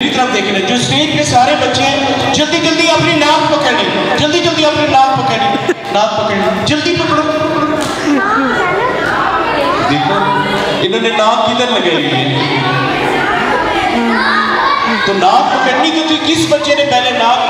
मेरी तरफ़ देख रहे जो स्टेज पे सारे बच्चे हैं जल्दी जल्दी अपनी नाक पकड़नी जल्दी जल्दी अपनी नाक पकड़नी नाक पकड़नी जल्दी पकड़ो देखो इन्होंने नाक किधर लगाई है तो नाक पकड़नी क्योंकि किस बच्चे ने पहले नाक